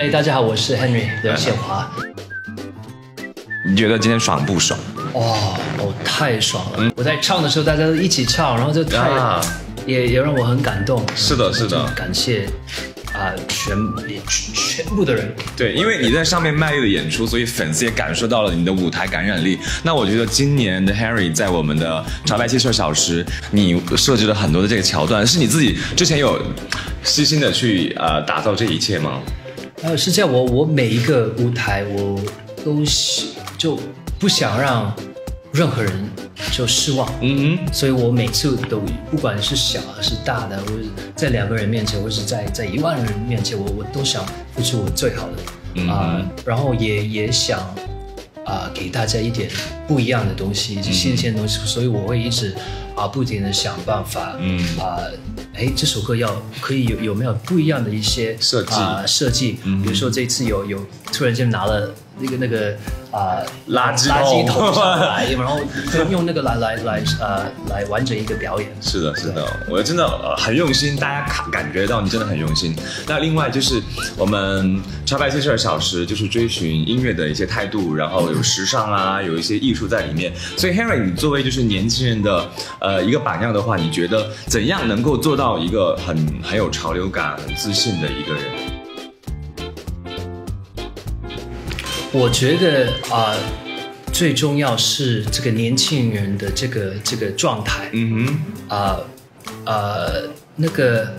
哎，大家好，我是 Henry 刘宪华。你觉得今天爽不爽？哇哦，太爽了！我在唱的时候，大家都一起唱，然后就太啊也也让我很感动。是的是的感谢啊、全全部的人。对，因为你在上面卖力的演出，所以粉丝也感受到了你的舞台感染力。那我觉得今年的 Harry 在我们的潮白七十二小时，你设置了很多的这个桥段，是你自己之前有细心的去呃打造这一切吗？呃，是这样，我我每一个舞台我都喜就不想让任何人就失望。嗯嗯所以我每次都，不管是小还是大的，或者在两个人面前，或是在在一万人面前，我我都想付出我最好的啊、然后也也想啊、给大家一点不一样的东西，新鲜的东西，所以我会一直啊、不停的想办法，嗯啊。哎，这首歌要可以有有没有不一样的一些设计啊、设计？比如说这次有有突然间拿了那个那个啊、垃圾垃圾桶上来，然后用那个来来来呃来完成一个表演。是的，是的，我真的呃很用心，大家感感觉到你真的很用心。那另外就是我们超白七十二小时，就是追寻音乐的一些态度，然后有时尚啊，有一些艺术在里面。所以 Harry，你作为就是年轻人的呃一个榜样的话，你觉得怎样能够做到一个很很有潮流感、很自信的一个人？我觉得啊、最重要是这个年轻人的这个这个状态。嗯哼啊呃那个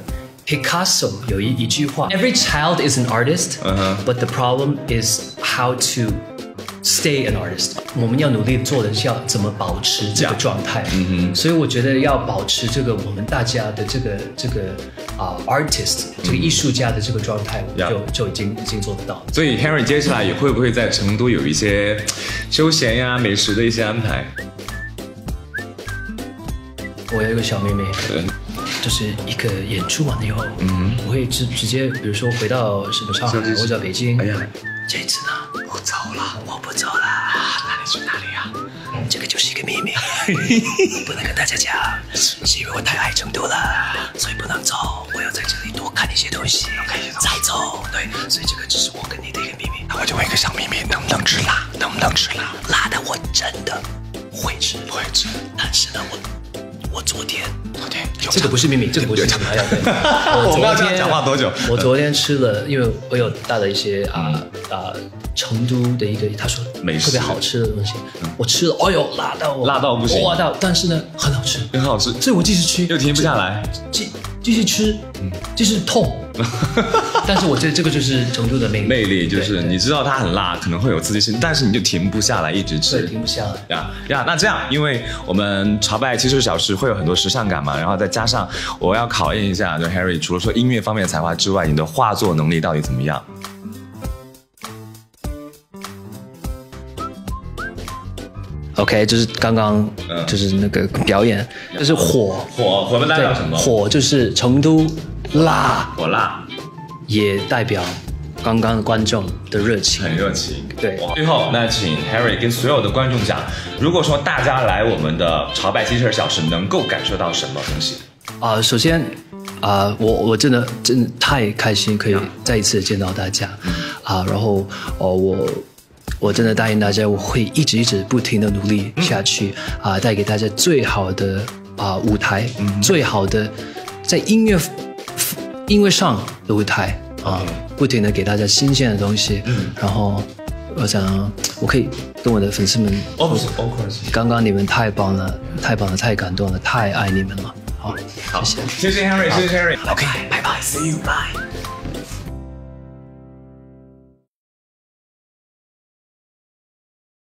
Picasso 有一一句话：Every child is an artist, but the problem is how to stay an artist。我们要努力做的是要怎么保持这个状态。嗯哼，所以我觉得要保持这个我们大家的这个这个啊、artist 这个艺术家的这个状态，我就就已经已经做得到了。所以 Henry 接下来也会不会在成都有一些休闲呀、美食的一些安排？我有一个小妹妹，就是一个演出完了以后，嗯，我会直直接，比如说回到什么上海或者北京，哎呀，这次呢，我走了，我不走了，那你去哪里呀、这个就是一个秘密，不能跟大家讲，是因为我太爱成都了，所以不能走，我要在这里多看一些东西，再走，对，所以这个只是我跟你的一个秘密。那我就问一个小秘密，能不能吃辣？能不能吃辣？辣的我真的会吃，会吃。但是呢，我我昨天。昨天？这个不是秘密，这个不是秘密。我们要这样讲话多久？我昨天吃了，因为我有带了一些啊啊成都的一个，他说特别好吃的东西，我吃了，哎呦，辣到我辣到不行。辣到，但是呢很好吃，很好吃，所以我继续吃，又停不下来。继继续吃，嗯。继续痛。但是我觉得这个就是成都的魅力，魅力就是你知道它很辣，可能会有刺激性，但是你就停不下来，一直对吃。停不下来。呀呀，那这样，因为我们朝拜七十小时会有很多时尚感嘛，然后再加上我要考验一下，就 Harry 除了说音乐方面的才华之外，你的画作能力到底怎么样？OK，就是刚刚嗯就是那个表演，就是火，火火们代表什么？火就是成都辣。火辣，也代表刚刚的观众的热情。很热情。对最后，那请 Harry 跟所有的观众讲，如果说大家来我们的朝拜七十小时，能够感受到什么东西？啊、首先啊、我我真的真的太开心，可以再一次见到大家啊、然后哦，我我真的答应大家，我会一直一直不停的努力下去啊、带给大家最好的啊、舞台，最好的在音乐音乐上的舞台啊、不停的给大家新鲜的东西，然后我想我可以跟我的粉丝们哦，不是 of course。刚刚你们太棒了，太棒了，太感动了，太爱你们了。好，谢谢。谢谢 Henry，谢谢 Henry。OK，拜拜，See you，bye。